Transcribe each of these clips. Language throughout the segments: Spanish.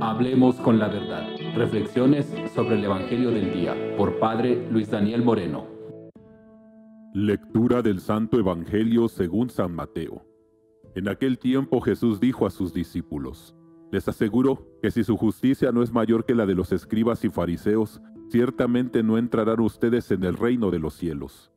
Hablemos con la verdad. Reflexiones sobre el Evangelio del Día por Padre Luis Daniel Moreno. Lectura del Santo Evangelio según San Mateo. En aquel tiempo Jesús dijo a sus discípulos, Les aseguro que si su justicia no es mayor que la de los escribas y fariseos, ciertamente no entrarán ustedes en el reino de los cielos.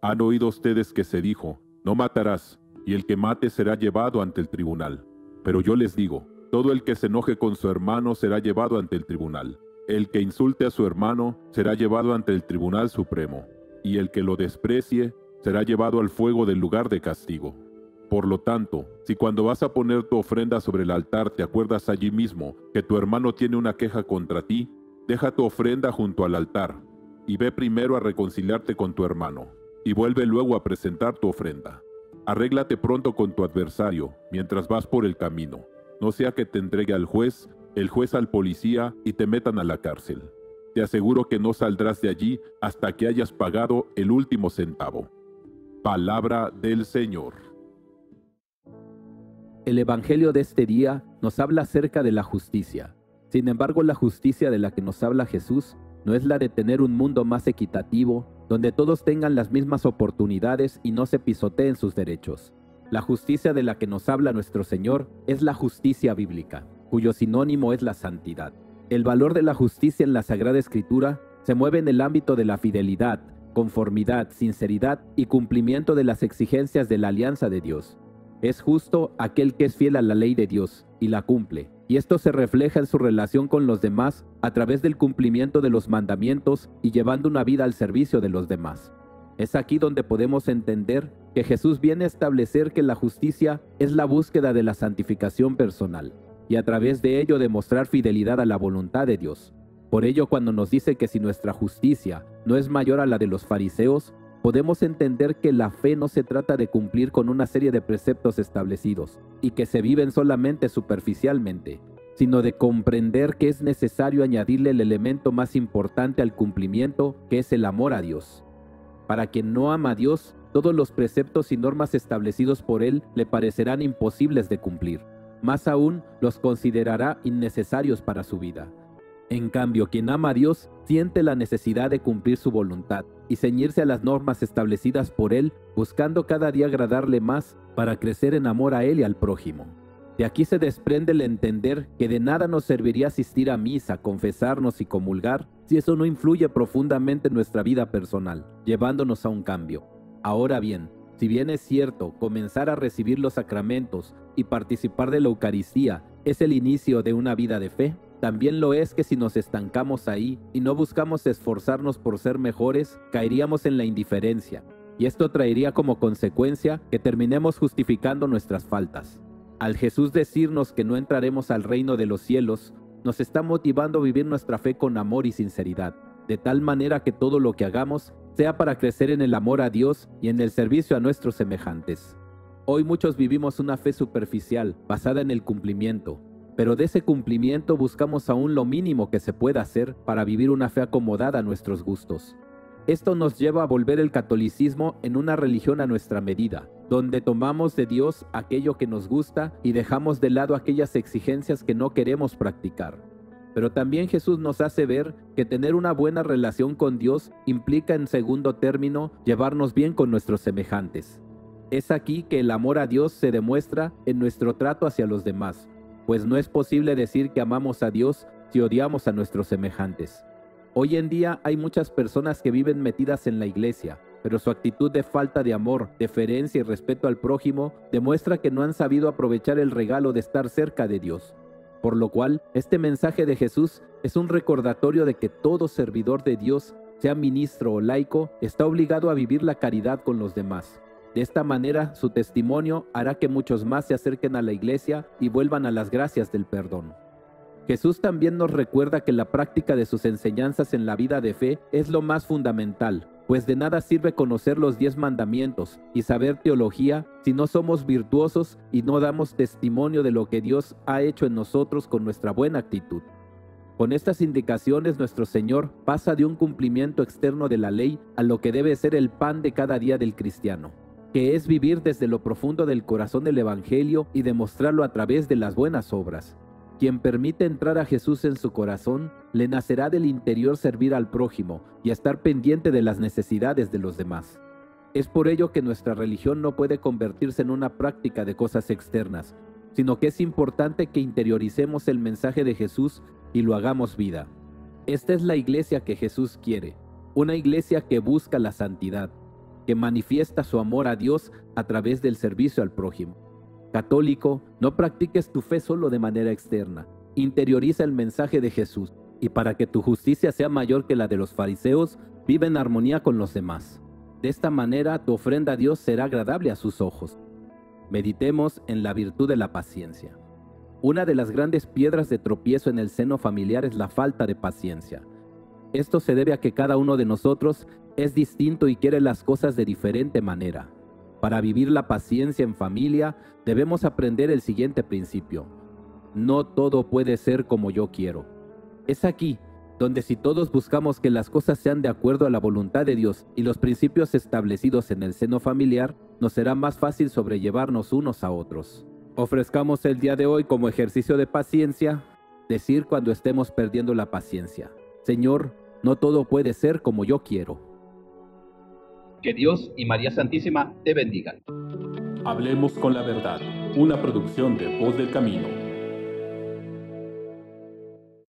Han oído ustedes que se dijo, No matarás, y el que mate será llevado ante el tribunal. Pero yo les digo, todo el que se enoje con su hermano será llevado ante el tribunal. El que insulte a su hermano será llevado ante el tribunal supremo. Y el que lo desprecie será llevado al fuego del lugar de castigo. Por lo tanto, si cuando vas a poner tu ofrenda sobre el altar te acuerdas allí mismo que tu hermano tiene una queja contra ti, deja tu ofrenda junto al altar y ve primero a reconciliarte con tu hermano, y vuelve luego a presentar tu ofrenda. Arréglate pronto con tu adversario mientras vas por el camino no sea que te entregue al juez, el juez al policía y te metan a la cárcel. Te aseguro que no saldrás de allí hasta que hayas pagado el último centavo. Palabra del Señor. El Evangelio de este día nos habla acerca de la justicia. Sin embargo, la justicia de la que nos habla Jesús no es la de tener un mundo más equitativo, donde todos tengan las mismas oportunidades y no se pisoteen sus derechos. La justicia de la que nos habla nuestro Señor es la justicia bíblica, cuyo sinónimo es la santidad. El valor de la justicia en la Sagrada Escritura se mueve en el ámbito de la fidelidad, conformidad, sinceridad y cumplimiento de las exigencias de la alianza de Dios. Es justo aquel que es fiel a la ley de Dios y la cumple, y esto se refleja en su relación con los demás a través del cumplimiento de los mandamientos y llevando una vida al servicio de los demás. Es aquí donde podemos entender que Jesús viene a establecer que la justicia es la búsqueda de la santificación personal y a través de ello demostrar fidelidad a la voluntad de Dios. Por ello, cuando nos dice que si nuestra justicia no es mayor a la de los fariseos, podemos entender que la fe no se trata de cumplir con una serie de preceptos establecidos y que se viven solamente superficialmente, sino de comprender que es necesario añadirle el elemento más importante al cumplimiento, que es el amor a Dios. Para quien no ama a Dios, todos los preceptos y normas establecidos por Él le parecerán imposibles de cumplir. Más aún, los considerará innecesarios para su vida. En cambio, quien ama a Dios siente la necesidad de cumplir su voluntad y ceñirse a las normas establecidas por Él, buscando cada día agradarle más para crecer en amor a Él y al prójimo. De aquí se desprende el entender que de nada nos serviría asistir a misa, confesarnos y comulgar si eso no influye profundamente en nuestra vida personal, llevándonos a un cambio. Ahora bien, si bien es cierto, comenzar a recibir los sacramentos y participar de la Eucaristía es el inicio de una vida de fe, también lo es que si nos estancamos ahí y no buscamos esforzarnos por ser mejores, caeríamos en la indiferencia, y esto traería como consecuencia que terminemos justificando nuestras faltas. Al Jesús decirnos que no entraremos al reino de los cielos, nos está motivando a vivir nuestra fe con amor y sinceridad, de tal manera que todo lo que hagamos sea para crecer en el amor a Dios y en el servicio a nuestros semejantes. Hoy muchos vivimos una fe superficial, basada en el cumplimiento, pero de ese cumplimiento buscamos aún lo mínimo que se pueda hacer para vivir una fe acomodada a nuestros gustos. Esto nos lleva a volver el catolicismo en una religión a nuestra medida, donde tomamos de Dios aquello que nos gusta y dejamos de lado aquellas exigencias que no queremos practicar. Pero también Jesús nos hace ver que tener una buena relación con Dios implica en segundo término llevarnos bien con nuestros semejantes. Es aquí que el amor a Dios se demuestra en nuestro trato hacia los demás, pues no es posible decir que amamos a Dios si odiamos a nuestros semejantes. Hoy en día hay muchas personas que viven metidas en la iglesia, pero su actitud de falta de amor, deferencia y respeto al prójimo demuestra que no han sabido aprovechar el regalo de estar cerca de Dios. Por lo cual, este mensaje de Jesús es un recordatorio de que todo servidor de Dios, sea ministro o laico, está obligado a vivir la caridad con los demás. De esta manera, su testimonio hará que muchos más se acerquen a la iglesia y vuelvan a las gracias del perdón. Jesús también nos recuerda que la práctica de sus enseñanzas en la vida de fe es lo más fundamental, pues de nada sirve conocer los diez mandamientos y saber teología si no somos virtuosos y no damos testimonio de lo que Dios ha hecho en nosotros con nuestra buena actitud. Con estas indicaciones nuestro Señor pasa de un cumplimiento externo de la ley a lo que debe ser el pan de cada día del cristiano, que es vivir desde lo profundo del corazón del Evangelio y demostrarlo a través de las buenas obras. Quien permite entrar a Jesús en su corazón, le nacerá del interior servir al prójimo y estar pendiente de las necesidades de los demás. Es por ello que nuestra religión no puede convertirse en una práctica de cosas externas, sino que es importante que interioricemos el mensaje de Jesús y lo hagamos vida. Esta es la iglesia que Jesús quiere, una iglesia que busca la santidad, que manifiesta su amor a Dios a través del servicio al prójimo. Católico, no practiques tu fe solo de manera externa. Interioriza el mensaje de Jesús y para que tu justicia sea mayor que la de los fariseos, vive en armonía con los demás. De esta manera tu ofrenda a Dios será agradable a sus ojos. Meditemos en la virtud de la paciencia. Una de las grandes piedras de tropiezo en el seno familiar es la falta de paciencia. Esto se debe a que cada uno de nosotros es distinto y quiere las cosas de diferente manera. Para vivir la paciencia en familia debemos aprender el siguiente principio. No todo puede ser como yo quiero. Es aquí donde si todos buscamos que las cosas sean de acuerdo a la voluntad de Dios y los principios establecidos en el seno familiar, nos será más fácil sobrellevarnos unos a otros. Ofrezcamos el día de hoy como ejercicio de paciencia, decir cuando estemos perdiendo la paciencia. Señor, no todo puede ser como yo quiero. Que Dios y María Santísima te bendigan. Hablemos con la verdad, una producción de Voz del Camino.